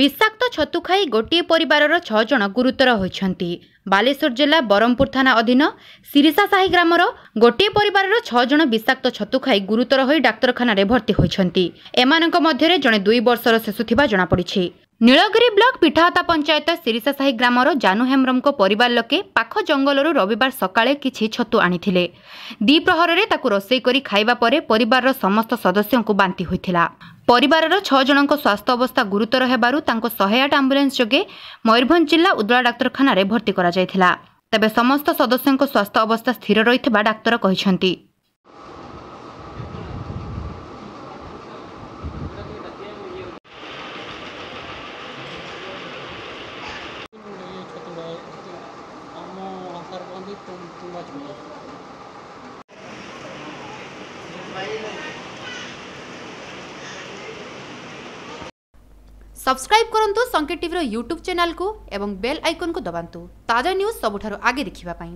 ବିଷାକ୍ତ ଛତୁ ଖାଇ ଗୋଟିଏ ପରିବାରର ଛଅ ଜଣ ଗୁରୁତର ହୋଇଛନ୍ତି ବାଲେଶ୍ୱର ଜିଲ୍ଲା ବରହମପୁର ଥାନା ଅଧୀନ ସିରିସା ସାହି ଗ୍ରାମର ଗୋଟିଏ ପରିବାରର ଛଅ ଜଣ ବିଷାକ୍ତ ଛତୁ ଖାଇ ଗୁରୁତର ହୋଇ ଡାକ୍ତରଖାନାରେ ଭର୍ତ୍ତି ହୋଇଛନ୍ତି। ଏମାନଙ୍କ ମଧ୍ୟରେ ଜଣେ ଦୁଇ ବର୍ଷର ଶିଶୁ ଥିବା ଜଣାପଡ଼ିଛି। ନୀଳଗିରି ବ୍ଲକ ପିଠାହତା ପଞ୍ଚାୟତ ସିରିସା ସାହି ଗ୍ରାମର ଜାନୁ ହେମ୍ରମଙ୍କ ପରିବାର ଲୋକେ ପାଖ ଜଙ୍ଗଲରୁ ରବିବାର ସକାଳେ କିଛି ଛତୁ ଆଣିଥିଲେ। ଦ୍ୱିପ୍ରହରରେ ତାକୁ ରୋଷେଇ କରି ଖାଇବା ପରେ ପରିବାରର ସମସ୍ତ ସଦସ୍ୟଙ୍କୁ ବାନ୍ତି ହୋଇଥିଲା। ପରିବାରର ଛଅ ଜଣଙ୍କ ସ୍ୱାସ୍ଥ୍ୟ ଅବସ୍ଥା ଗୁରୁତର ହେବାରୁ ତାଙ୍କୁ ଶହେ ଆଠ ଆମ୍ବୁଲାନ୍ସ ଯୋଗେ ମୟୂରଭଞ୍ଜ ଜିଲ୍ଲା ଉଦଳା ଡାକ୍ତରଖାନାରେ ଭର୍ତ୍ତି କରାଯାଇଥିଲା। ତେବେ ସମସ୍ତ ସଦସ୍ୟଙ୍କ ସ୍ୱାସ୍ଥ୍ୟ ଅବସ୍ଥା ସ୍ଥିର ରହିଥିବା ଡାକ୍ତର କହିଛନ୍ତି। ଭାଷାରେ କହନ୍ତି ତୁମ୍ବା ଛତୁ ସବସ୍କ୍ରାଇବ୍ କରନ୍ତୁ ସଙ୍କେତ ଟିଭିର ୟୁଟ୍ୟୁବ୍ ଚ୍ୟାନେଲକୁ ଏବଂ ବେଲ୍ ଆଇକନ୍କୁ ଦବାନ୍ତୁ। ତାଜା ନ୍ୟୁଜ୍ ସବୁଠାରୁ ଆଗେ ଦେଖିବା ପାଇଁ।